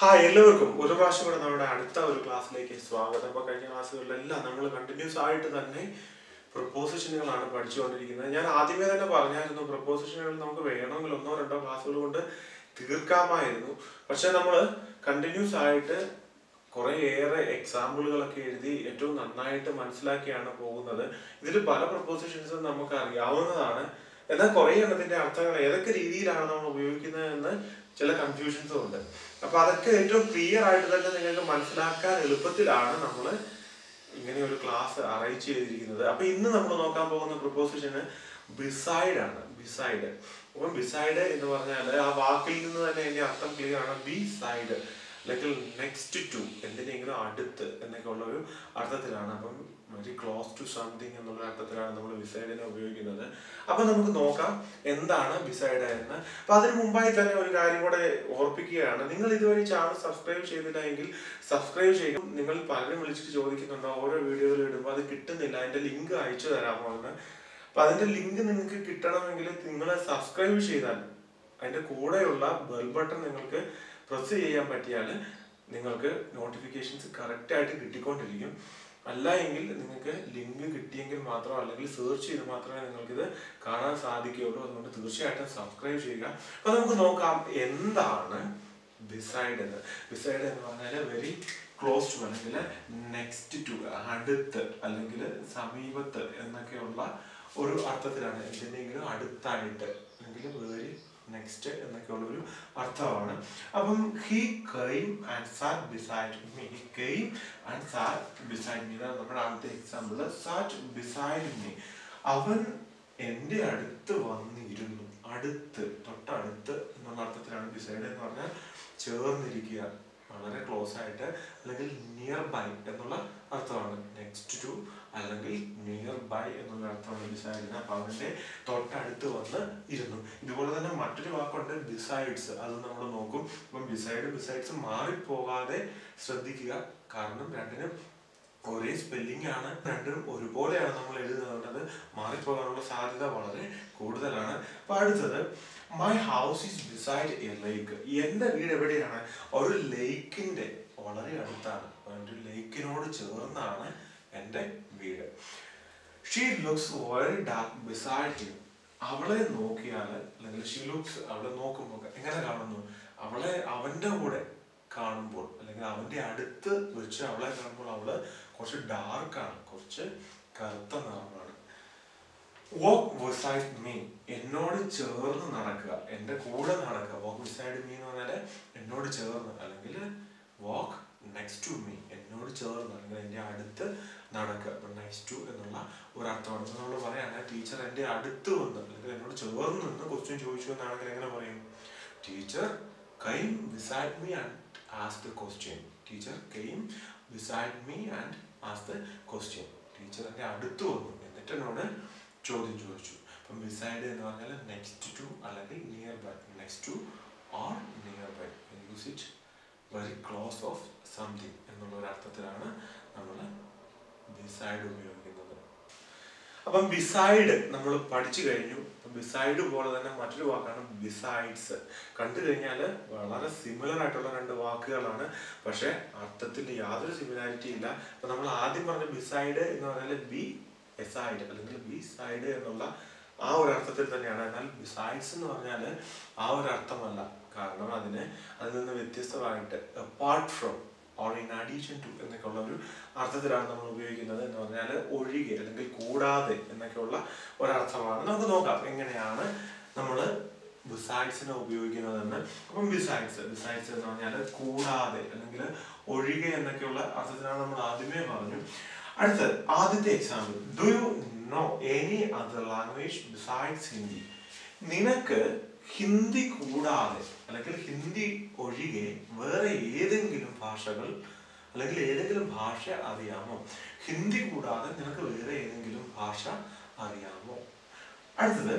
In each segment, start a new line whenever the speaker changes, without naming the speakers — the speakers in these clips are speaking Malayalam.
ഹായ് എല്ലാവർക്കും ഒരു പ്രാവശ്യം കൂടെ നമ്മുടെ അടുത്ത ഒരു ക്ലാസ്സിലേക്ക് സ്വാഗതം. അപ്പോൾ കഴിഞ്ഞ ക്ലാസ്സുകളിലെല്ലാം നമ്മൾ കണ്ടിന്യൂസ് ആയിട്ട് തന്നെ പ്രപ്പോസിഷനുകളാണ് പഠിച്ചുകൊണ്ടിരിക്കുന്നത്. ഞാൻ ആദ്യമേ തന്നെ പറഞ്ഞായിരുന്നു പ്രപ്പോസിഷനുകൾ നമുക്ക് വേണമെങ്കിൽ ഒന്നോ രണ്ടോ ക്ലാസ്സുകൾ കൊണ്ട് തീർക്കാമായിരുന്നു. പക്ഷെ നമ്മൾ കണ്ടിന്യൂസ് ആയിട്ട് കുറേയേറെ എക്സാമ്പിളുകളൊക്കെ എഴുതി ഏറ്റവും നന്നായിട്ട് മനസ്സിലാക്കിയാണ് പോകുന്നത്. ഇതിൽ പല പ്രപ്പോസിഷൻസും നമുക്ക് അറിയാവുന്നതാണ്. എന്നാൽ കുറേ എണ്ണത്തിന്റെ അർത്ഥങ്ങൾ ഏതൊക്കെ രീതിയിലാണ് നമ്മൾ ഉപയോഗിക്കുന്നത് എന്ന് ചില കൺഫ്യൂഷൻസും ഉണ്ട്. അപ്പൊ അതൊക്കെ ഏറ്റവും ക്ലിയർ ആയിട്ട് തന്നെ നിങ്ങൾക്ക് മനസ്സിലാക്കാൻ എളുപ്പത്തിലാണ് നമ്മൾ ഇങ്ങനെ ഒരു ക്ലാസ് അറേഞ്ച് ചെയ്തിരിക്കുന്നത്. അപ്പൊ ഇന്ന് നമ്മൾ നോക്കാൻ പോകുന്ന പ്രപ്പോസിഷൻ ബിസൈഡ് ആണ്. ബിസൈഡ് അപ്പം ബിസൈഡ് എന്ന് പറഞ്ഞാൽ ആ വാക്കിൽ നിന്ന് തന്നെ അതിന്റെ അർത്ഥം ക്ലിയർ ആണ്. ബി സൈഡ് അല്ലെങ്കിൽ നെക്സ്റ്റ് ടു എന്തിനെങ്കിലും അടുത്ത് എന്നൊക്കെ ഉള്ള ഒരു അർത്ഥത്തിലാണ്. അപ്പം വെരി ക്ലോസ് ടു സംതിങ് എന്നുള്ള അർത്ഥത്തിലാണ് നമ്മൾ ബിസൈഡിനെ ഉപയോഗിക്കുന്നത്. അപ്പൊ നമുക്ക് നോക്കാം എന്താണ് ബിസൈഡ് എന്ന്. അപ്പൊ അതിന് മുമ്പായി തന്നെ ഒരു കാര്യം കൂടെ ഓർപ്പിക്കുകയാണ്. നിങ്ങൾ ഇതുവരെ ചാനൽ സബ്സ്ക്രൈബ് ചെയ്തില്ലെങ്കിൽ സബ്സ്ക്രൈബ് ചെയ്യും നിങ്ങൾ പലരും വിളിച്ചിട്ട് ചോദിക്കുന്നുണ്ടോ ഓരോ വീഡിയോയിൽ ഇടുമ്പോൾ അത് കിട്ടുന്നില്ല. അതിന്റെ ലിങ്ക് അയച്ചു തരാമോ എന്ന്. അപ്പൊ അതിന്റെ ലിങ്ക് നിങ്ങൾക്ക് കിട്ടണമെങ്കിൽ നിങ്ങൾ സബ്സ്ക്രൈബ് ചെയ്താൽ അതിന്റെ കൂടെയുള്ള ബെൽ ബട്ടൺ നിങ്ങൾക്ക് പ്രസ് ചെയ്യാൻ പറ്റിയാൽ നിങ്ങൾക്ക് നോട്ടിഫിക്കേഷൻസ് കറക്റ്റ് ആയിട്ട് കിട്ടിക്കൊണ്ടിരിക്കും. അല്ല എങ്കിൽ നിങ്ങൾക്ക് ലിങ്ക് കിട്ടിയെങ്കിൽ മാത്രം അല്ലെങ്കിൽ സെർച്ച് ചെയ്ത് മാത്രമേ നിങ്ങൾക്ക് ഇത് കാണാൻ സാധിക്കുകയുള്ളൂ. അതുകൊണ്ട് തീർച്ചയായിട്ടും സബ്സ്ക്രൈബ് ചെയ്യുക. അപ്പോൾ നമുക്ക് നോക്കാം എന്താണ് ബിസൈഡ് എന്ന്. ബിസൈഡ് എന്ന് പറഞ്ഞാൽ വെരി ക്ലോസ് ടു അല്ലെങ്കിൽ നെക്സ്റ്റ് ടു അടുത്ത് അല്ലെങ്കിൽ സമീപത്ത് എന്നൊക്കെയുള്ള ഒരു അർത്ഥത്തിലാണ്. എന്തിനെങ്കിലും അടുത്തായിട്ട് അല്ലെങ്കിൽ വെരി നെക്സ്റ്റ് എന്നൊക്കെയുള്ള ഒരു അർത്ഥമാണ്. അപ്പം he came and sat beside me he came and sat beside me ഇതാണ് നമ്മുടെ ആദ്യത്തെ എക്സാമ്പിൾ സാറ്റ് ബിസൈഡ് മീ അവൻ എന്റെ അടുത്ത് വന്നിരുന്നു. അടുത്ത് തൊട്ടടുത്ത് എന്നുള്ള അർത്ഥത്തിലാണ് ബിസൈഡ് എന്ന് പറഞ്ഞാൽ ചേർന്നിരിക്കുക. വളരെ ക്ലോസ് ആയിട്ട് അല്ലെങ്കിൽ നിയർ ബൈ എന്നുള്ള അർത്ഥമാണ്. നെക്സ്റ്റ് ടു അല്ലെങ്കിൽ നിയർ ബൈ എന്നുള്ള അർത്ഥമാണ് ബിസൈഡിന് അപ്പൊ അവന്റെ തൊട്ടടുത്ത് വന്ന് ഇരുന്നു. ഇതുപോലെ തന്നെ മറ്റൊരു വാക്കുണ്ട് ഡിസൈഡ്സ് അത് നമ്മൾ നോക്കും. അപ്പം ബിസൈഡ് ബിസൈഡ്സ് മാറിപ്പോകാതെ ശ്രദ്ധിക്കുക. കാരണം രണ്ടിനും ഒരേ സ്പെല്ലിംഗ് ആണ്. രണ്ടും ഒരുപോലെയാണ് നമ്മൾ എഴുതുന്നത്. മാറിപ്പോകാനുള്ള സാധ്യത വളരെ കൂടുതലാണ്. അപ്പൊ അടുത്തത് my house is beside a lake എന്റെ വീട് എവിടെയാണ്? ഒരു ലേക്കിന്റെ വളരെ അടുത്താണ്. ഒരു ലേക്കിനോട് ചേർന്നാണ് എന്റെ വീട്. She looks very dark beside him അവളെ നോക്കിയാൽ അല്ലെങ്കിൽ ഷീ ലുക്സ് അവളെ നോക്കുമ്പോൾ എങ്ങനെ കാണുന്നു? അവളെ അവന്റെ കൂടെ കാണുമ്പോൾ അല്ലെങ്കിൽ അവന്റെ അടുത്ത് വെച്ച് അവളെ കാണുമ്പോൾ അവൾ കുറച്ച് ഡാർക്കാണ് കുറച്ച് കറുത്ത നിറമാണ്. വോക്ക് ബിസൈഡ് മീ എന്നോട് ചേർന്ന് നടക്കുക. എന്റെ കൂടെ നടക്കുക. വോക്ക് ബിസൈഡ് മീ എന്ന് പറഞ്ഞാൽ എന്നോട് ചേർന്ന്. അല്ലെങ്കിൽ വാക്ക് നെക്സ്റ്റ് ടു മീ എന്നോട് ചേർന്ന്. അല്ലെങ്കിൽ എന്റെ അടുത്ത് നടക്കുക. ഇപ്പം നെക്സ്റ്റ് ടു എന്നുള്ള ഒരു അർത്ഥമാണ് നമ്മൾ പറയാണ് ടീച്ചർ എന്റെ അടുത്ത് വന്ന്. അല്ലെങ്കിൽ എന്നോട് ചേർന്ന് നിന്ന് ക്വസ്റ്റ്യൻ ചോദിച്ചു എന്നാണെങ്കിൽ എങ്ങനെ പറയും? Teacher came beside me and ask the question teacher came beside me and ask the question teacher എന്റെ അടുത്ത് വന്നു. എന്നിട്ട് എന്നോട് ചോദ്യം ചോദിച്ചു. അപ്പം ബിസൈഡ് എന്ന് പറഞ്ഞാൽ നെക്സ്റ്റ് ടു അല്ലെങ്കിൽ near by next to or near by use it very close of something എന്നുള്ള ഒരു അർത്ഥത്തിലാണ് നമ്മൾ ബിസൈഡ് ഉപയോഗിക്കുന്നത്. അപ്പം ബിസൈഡ് നമ്മൾ പഠിച്ചു കഴിഞ്ഞു. ബിസൈഡ് പോലെ തന്നെ മറ്റൊരു വാക്കാണ് ബിസൈഡ്സ് കണ്ടു കഴിഞ്ഞാൽ വളരെ സിമിലർ ആയിട്ടുള്ള രണ്ട് വാക്കുകളാണ്. പക്ഷെ അർത്ഥത്തിൽ യാതൊരു സിമിലാരിറ്റി ഇല്ല. അപ്പം നമ്മൾ ആദ്യം പറഞ്ഞ ബിസൈഡ് എന്ന് പറഞ്ഞാൽ ബി എസൈഡ് അല്ലെങ്കിൽ ബി സൈഡ് എന്നുള്ള ആ ഒരു അർത്ഥത്തിൽ തന്നെയാണ്. എന്നാൽ ബിസൈഡ്സ് എന്ന് പറഞ്ഞാൽ ആ ഒരു അർത്ഥമല്ല. കാരണം അതിന് അതിൽ നിന്ന് വ്യത്യസ്തമായിട്ട് apart from or in addition to എന്നൊക്കെ ഉള്ള ഒരു അർത്ഥത്തിലാണ് നമ്മൾ ഉപയോഗിക്കുന്നത് എന്ന് പറഞ്ഞാൽ ഒഴികെ അല്ലെങ്കിൽ കൂടാതെ എന്നൊക്കെയുള്ള ഒരർത്ഥമാണ്. നമുക്ക് നോക്കാം എങ്ങനെയാണ് നമ്മൾ ബിസൈഡ്സിനെ ഉപയോഗിക്കുന്നതെന്ന്. അപ്പം ബിസൈഡ്സ് ബിസൈഡ്സ് എന്ന് പറഞ്ഞാൽ കൂടാതെ അല്ലെങ്കിൽ ഒഴികെ എന്നൊക്കെയുള്ള അർത്ഥത്തിലാണ് നമ്മൾ ആദ്യമേ പറഞ്ഞു. അടുത്തത് ആദ്യത്തെ example do you know any other language besides Hindi നിനക്ക് ഹിന്ദി കൂടാതെ അല്ലെങ്കിൽ ഹിന്ദി ഒഴികെ വേറെ ഏതെങ്കിലും ഭാഷകൾ അല്ലെങ്കിൽ ഏതെങ്കിലും ഭാഷ അറിയാമോ? ഹിന്ദി കൂടാതെ നിനക്ക് വേറെ ഏതെങ്കിലും ഭാഷ അറിയാമോ? അടുത്തത്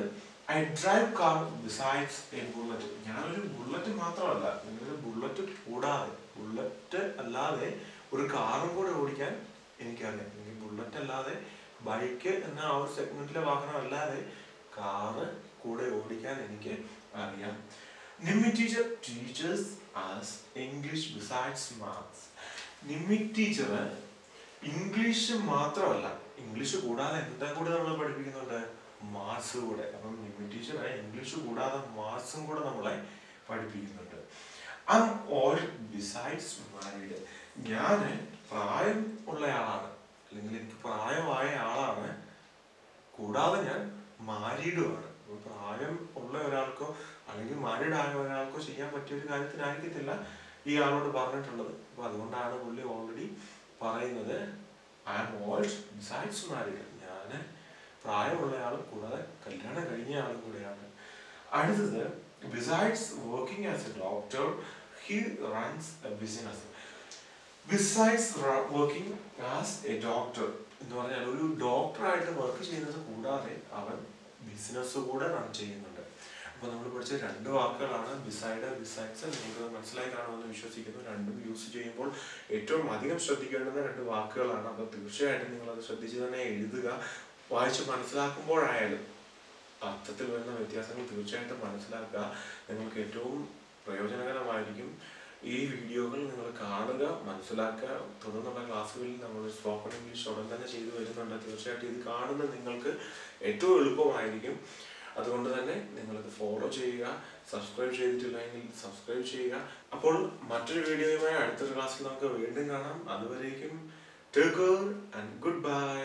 I drive car besides a bullet ഞാനൊരു ബുള്ളറ്റ് മാത്രമല്ല നിങ്ങൾ ബുള്ളറ്റ് കൂടാതെ ബുള്ളറ്റ് അല്ലാതെ ഒരു കാറും കൂടെ ഓടിക്കാൻ എനിക്കറിയാം. എനിക്ക് ബുള്ളറ്റ് അല്ലാതെ ബൈക്ക് എന്ന ആ ഒരു സെഗ്മെന്റിലെ വാഹനം അല്ലാതെ കാറ് കൂടെ ഓടിക്കാൻ എനിക്ക് അറിയാം. Nimmi teacher teachers as English besides maths Nimmi teacher English മാത്രമല്ല ഇംഗ്ലീഷ് കൂടാതെ എന്താ കൂടെ നമ്മൾ പഠിപ്പിക്കുന്നുണ്ട്? മാത്സ് കൂടെ. അപ്പം നിമ്മി ടീച്ചർ ഇംഗ്ലീഷ് കൂടാതെ മാത്സും കൂടെ നമ്മളെ പഠിപ്പിക്കുന്നുണ്ട്. ഐ ഓൾ ബിസൈഡ്സ് മാരീഡ് ഞാൻ പ്രായം ഉള്ളയാളാണ്. അല്ലെങ്കിൽ എനിക്ക് പ്രായമായ ആളാണ്. കൂടാതെ ഞാൻ മാരീഡുമാണ് പ്രായം ഉള്ള ഒരാൾക്കോ അല്ലെങ്കിൽ മാരീഡ് ആയ ഒരാൾക്കോ ചെയ്യാൻ പറ്റിയ ഒരു കാര്യത്തിനായിരിക്കത്തില്ല ഈ ആളോട് പറഞ്ഞിട്ടുള്ളത്. അപ്പൊ അതുകൊണ്ടാണ് പുള്ളി ഓൾറെഡി പറയുന്നത് I am old besides married ഞാൻ പ്രായമുള്ള ആളും കൂടാതെ കല്യാണം കഴിഞ്ഞ ആളും കൂടെയാണ്. അടുത്തത് besides working as a doctor he runs a business besides working as a doctor എന്ന് പറഞ്ഞാൽ ഒരു ഡോക്ടറായിട്ട് വർക്ക് ചെയ്യുന്നത് കൂടാതെ അവൻ ബിസിനസ് കൂടെ റൺ ചെയ്യുന്നുണ്ട്. അപ്പൊ നമ്മൾ പഠിച്ച രണ്ട് വാക്കുകളാണ് ബിസൈഡ് ബിസൈഡ്സ് നിങ്ങൾക്ക് മനസ്സിലായി കാണുമെന്ന് വിശ്വസിക്കുന്നു. രണ്ടും യൂസ് ചെയ്യുമ്പോൾ ഏറ്റവും അധികം ശ്രദ്ധിക്കേണ്ടുന്ന രണ്ട് വാക്കുകളാണ്. അപ്പൊ തീർച്ചയായിട്ടും നിങ്ങൾ അത് ശ്രദ്ധിച്ച് തന്നെ എഴുതുക. വായിച്ച് മനസ്സിലാക്കുമ്പോഴായാലും അർത്ഥത്തിൽ വരുന്ന വ്യത്യാസങ്ങൾ തീർച്ചയായിട്ടും മനസ്സിലാക്കുക. നിങ്ങൾക്ക് ഏറ്റവും പ്രയോജനകരമായിരിക്കും. ഈ വീഡിയോകൾ നിങ്ങൾ കാണുക മനസ്സിലാക്കുക. തുടർന്നുള്ള ക്ലാസ്സുകളിൽ നമ്മൾ സ്പോക്കൺ ഇംഗ്ലീഷ് ഉടൻ തന്നെ ചെയ്തു വരുന്നുണ്ട്. തീർച്ചയായിട്ടും ഇത് കാണുന്ന നിങ്ങൾക്ക് ഏറ്റവും എളുപ്പമായിരിക്കും. അതുകൊണ്ട് തന്നെ നിങ്ങൾക്ക് ഫോളോ ചെയ്യുക സബ്സ്ക്രൈബ് ചെയ്തിട്ടില്ലെങ്കിൽ സബ്സ്ക്രൈബ് ചെയ്യുക. അപ്പോൾ മറ്റൊരു വീഡിയോയുമായി അടുത്തൊരു ക്ലാസ്സിൽ നമുക്ക് വീണ്ടും കാണാം. അതുവരേക്കും ടേക്ക് ആൻഡ് ഗുഡ് ബൈ